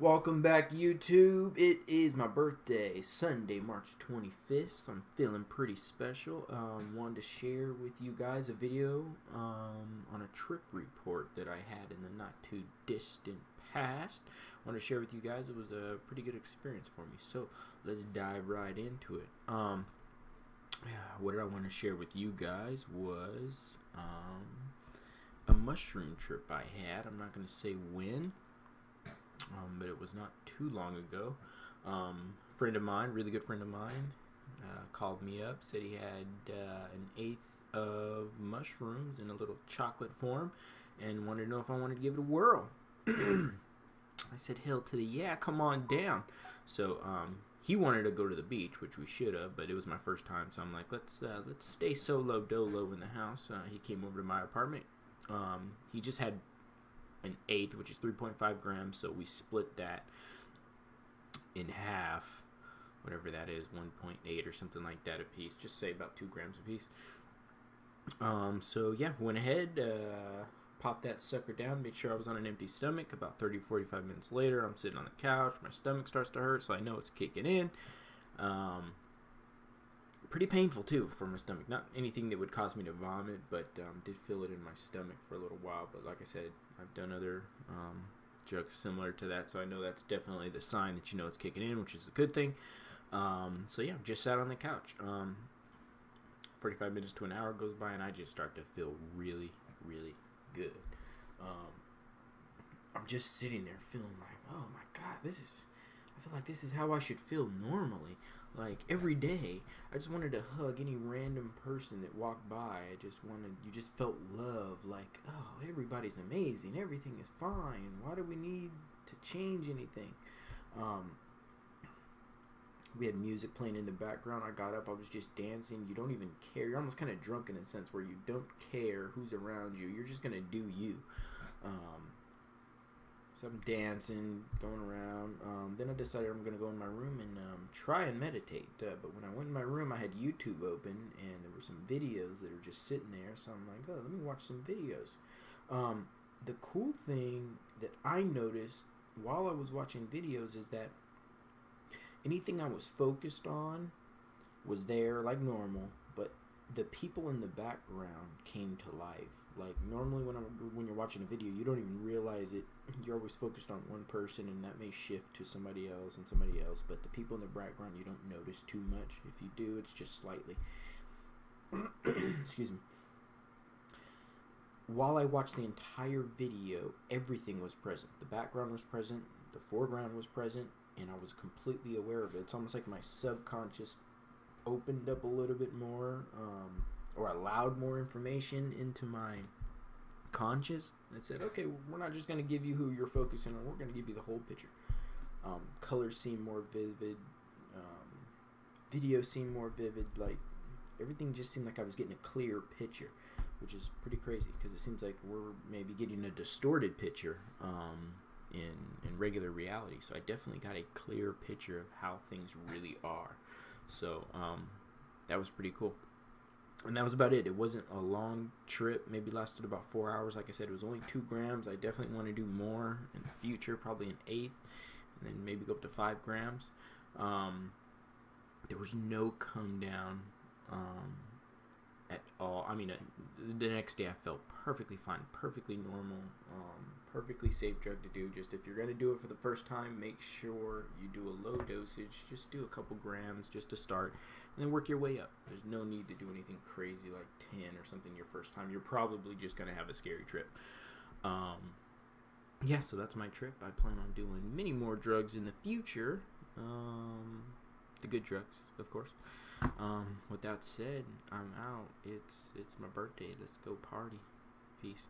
Welcome back, YouTube. It is my birthday, Sunday, March 25th. I'm feeling pretty special. Um, wanted to share with you guys a video um, on a trip report that I had in the not too distant past. Want to share with you guys. It was a pretty good experience for me. So let's dive right into it. Um, what did I want to share with you guys was um, a mushroom trip I had. I'm not going to say when um, but it was not too long ago. Um, friend of mine, really good friend of mine, uh, called me up, said he had uh, an eighth of mushrooms in a little chocolate form, and wanted to know if I wanted to give it a whirl. I said, "Hell to the yeah, come on down." So um, he wanted to go to the beach, which we should have, but it was my first time, so I'm like, "Let's uh, let's stay solo dolo in the house." Uh, he came over to my apartment. Um, he just had an eighth, which is 3.5 grams. So we split that in half, whatever that is, 1.8 or something like that a piece. Just say about two grams a piece. Um, so yeah, went ahead, uh, popped that sucker down, made sure I was on an empty stomach. About 30, 45 minutes later, I'm sitting on the couch. My stomach starts to hurt, so I know it's kicking in. Um, pretty painful too for my stomach. Not anything that would cause me to vomit, but um, did feel it in my stomach for a little while. But like I said, I've done other um, drugs similar to that, so I know that's definitely the sign that you know it's kicking in, which is a good thing. Um, so yeah, just sat on the couch. Um, 45 minutes to an hour goes by, and I just start to feel really, really good. Um, I'm just sitting there feeling like, oh my god, this is. I feel like this is how I should feel normally. Like every day, I just wanted to hug any random person that walked by. I just wanted, you just felt love. Like, oh, everybody's amazing. Everything is fine. Why do we need to change anything? Um, we had music playing in the background. I got up. I was just dancing. You don't even care. You're almost kind of drunk in a sense where you don't care who's around you. You're just gonna do you. Um, so I'm dancing, going around. Um, then I decided I'm gonna go in my room and um, try and meditate. Uh, but when I went in my room, I had YouTube open and there were some videos that are just sitting there. So I'm like, oh, let me watch some videos. Um, the cool thing that I noticed while I was watching videos is that anything I was focused on was there like normal, the people in the background came to life. Like normally when I'm when you're watching a video, you don't even realize it. You're always focused on one person, and that may shift to somebody else and somebody else. But the people in the background, you don't notice too much. If you do, it's just slightly. Excuse me. While I watched the entire video, everything was present. The background was present. The foreground was present, and I was completely aware of it. It's almost like my subconscious opened up a little bit more. Um, or allowed more information into my conscious that said, okay, we're not just going to give you who you're focusing on, we're going to give you the whole picture. Um, colors seem more vivid, um, video seemed more vivid, like everything just seemed like I was getting a clear picture, which is pretty crazy because it seems like we're maybe getting a distorted picture um, in, in regular reality. So I definitely got a clear picture of how things really are. So um, that was pretty cool and that was about it. It wasn't a long trip. Maybe lasted about four hours. Like I said, it was only two grams. I definitely want to do more in the future, probably an eighth, and then maybe go up to five grams. Um, there was no come down um, at all. I mean, the next day I felt perfectly fine, perfectly normal, um, perfectly safe drug to do. Just if you're going to do it for the first time, make sure you do a low dosage. Just do a couple grams just to start and then work your way up. There's no need to do anything crazy like 10 or something your first time. You're probably just going to have a scary trip. Um, yeah, so that's my trip. I plan on doing many more drugs in the future. Um, the good drugs, of course. Um, with that said, I'm out. It's it's my birthday. Let's go party. Peace.